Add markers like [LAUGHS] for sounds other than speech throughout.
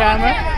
camera.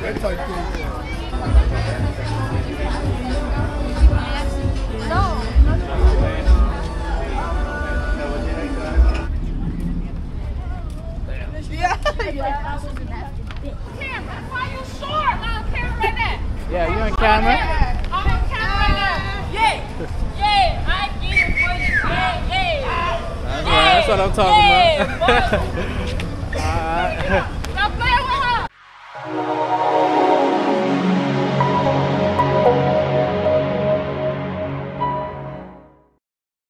That type thing. Yeah, you on camera? I'm on camera right now. Yeah. Yeah. I get it for you. Yeah. Yeah. That's, right, that's what I'm talking about. Alright. [LAUGHS] [LAUGHS]